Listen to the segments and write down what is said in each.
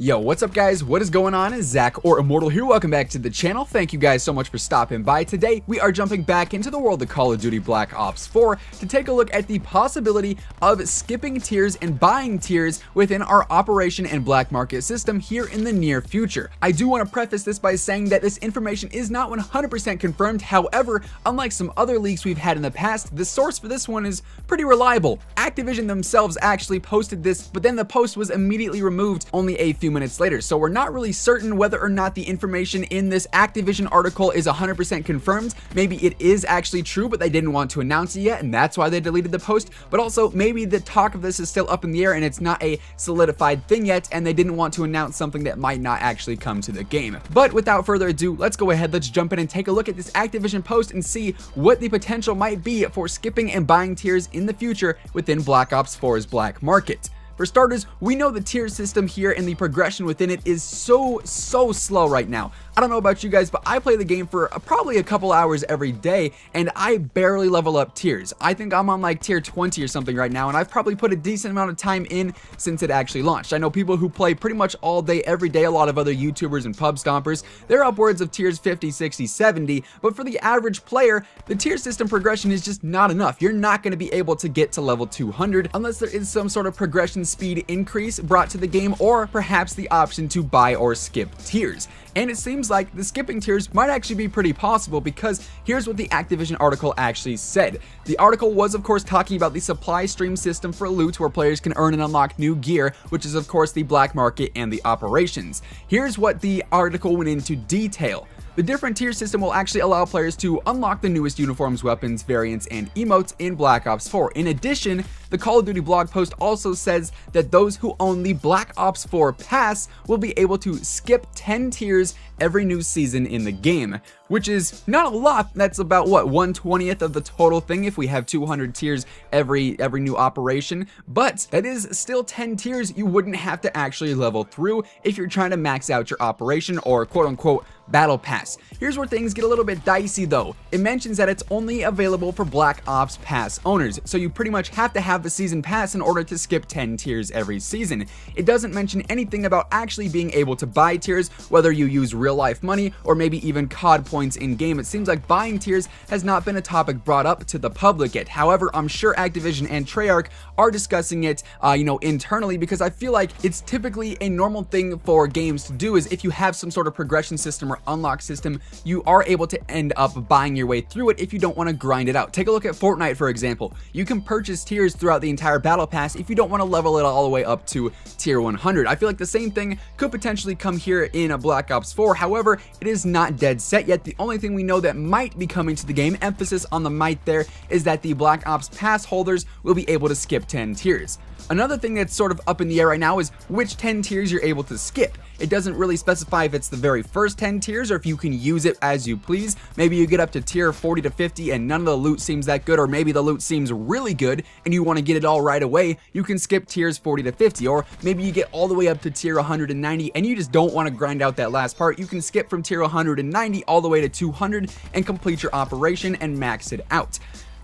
Yo, what's up guys? What is going on? It's Zach or Immortal here. Welcome back to the channel. Thank you guys so much for stopping by. Today, we are jumping back into the world of Call of Duty Black Ops 4 to take a look at the possibility of skipping tiers and buying tiers within our operation and black market system here in the near future. I do want to preface this by saying that this information is not 100% confirmed. However, unlike some other leaks we've had in the past, the source for this one is pretty reliable. Activision themselves actually posted this, but then the post was immediately removed only a few few minutes later. So we're not really certain whether or not the information in this Activision article is 100% confirmed. Maybe it is actually true, but they didn't want to announce it yet, and that's why they deleted the post. But also, maybe the talk of this is still up in the air and it's not a solidified thing yet, and they didn't want to announce something that might not actually come to the game. But without further ado, let's go ahead, let's jump in and take a look at this Activision post and see what the potential might be for skipping and buying tiers in the future within Black Ops 4's black market. For starters, we know the tier system here and the progression within it is so, so slow right now. I don't know about you guys, but I play the game for probably a couple hours every day, and I barely level up tiers. I think I'm on like tier 20 or something right now, and I've probably put a decent amount of time in since it actually launched. I know people who play pretty much all day, every day, a lot of other YouTubers and pub stompers, they're upwards of tiers 50, 60, 70, but for the average player, the tier system progression is just not enough. You're not going to be able to get to level 200 unless there is some sort of progression speed increase brought to the game, or perhaps the option to buy or skip tiers. And it seems like the skipping tiers might actually be pretty possible because here's what the Activision article actually said. The article was of course talking about the supply stream system for loot where players can earn and unlock new gear, which is of course the black market and the operations. Here's what the article went into detail. The different tier system will actually allow players to unlock the newest uniforms, weapons, variants, and emotes in Black Ops 4. In addition, the Call of Duty blog post also says that those who own the Black Ops 4 pass will be able to skip 10 tiers every new season in the game, which is not a lot. That's about what 1/20th of the total thing if we have 200 tiers every every new operation, but that is still 10 tiers you wouldn't have to actually level through if you're trying to max out your operation or quote unquote battle pass. Here's where things get a little bit dicey though. It mentions that it's only available for Black Ops Pass owners, so you pretty much have to have the season pass in order to skip 10 tiers every season. It doesn't mention anything about actually being able to buy tiers, whether you use real life money or maybe even COD points in game. It seems like buying tiers has not been a topic brought up to the public yet. However, I'm sure Activision and Treyarch are discussing it, uh, you know, internally because I feel like it's typically a normal thing for games to do is if you have some sort of progression system or unlock system, you are able to end up buying your way through it if you don't want to grind it out. Take a look at Fortnite, for example. You can purchase tiers throughout the entire battle pass if you don't want to level it all the way up to tier 100. I feel like the same thing could potentially come here in a Black Ops 4. However, it is not dead set yet. The only thing we know that might be coming to the game, emphasis on the might there, is that the Black Ops pass holders will be able to skip 10 tiers. Another thing that's sort of up in the air right now is which 10 tiers you're able to skip. It doesn't really specify if it's the very first 10 tiers or if you can use it as you please. Maybe you get up to tier 40 to 50 and none of the loot seems that good, or maybe the loot seems really good and you want to get it all right away, you can skip tiers 40 to 50. Or maybe you get all the way up to tier 190 and you just don't want to grind out that last part. You can skip from tier 190 all the way to 200 and complete your operation and max it out.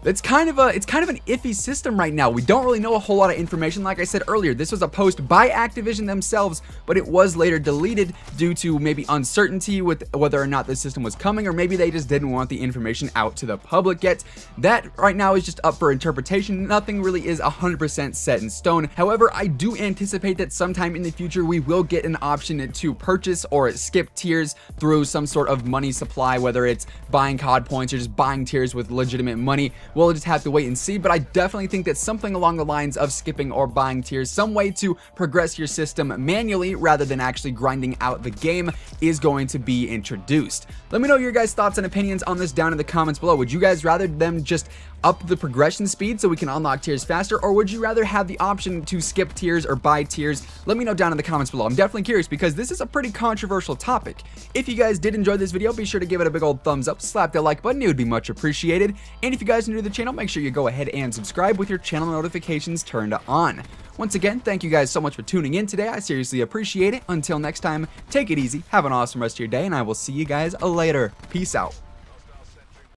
It's kind of a it's kind of an iffy system right now. We don't really know a whole lot of information. Like I said earlier, this was a post by Activision themselves, but it was later deleted due to maybe uncertainty with whether or not the system was coming, or maybe they just didn't want the information out to the public yet. That right now is just up for interpretation. Nothing really is 100% set in stone. However, I do anticipate that sometime in the future we will get an option to purchase or skip tiers through some sort of money supply, whether it's buying COD points or just buying tiers with legitimate money. We'll just have to wait and see, but I definitely think that something along the lines of skipping or buying tiers, some way to progress your system manually rather than actually grinding out the game is going to be introduced. Let me know your guys' thoughts and opinions on this down in the comments below. Would you guys rather them just up the progression speed so we can unlock tiers faster, or would you rather have the option to skip tiers or buy tiers? Let me know down in the comments below. I'm definitely curious because this is a pretty controversial topic. If you guys did enjoy this video, be sure to give it a big old thumbs up, slap that like button, it would be much appreciated. And if you guys are new to the channel, make sure you go ahead and subscribe with your channel notifications turned on. Once again, thank you guys so much for tuning in today. I seriously appreciate it. Until next time, take it easy, have an awesome rest of your day, and I will see you guys later. Peace out.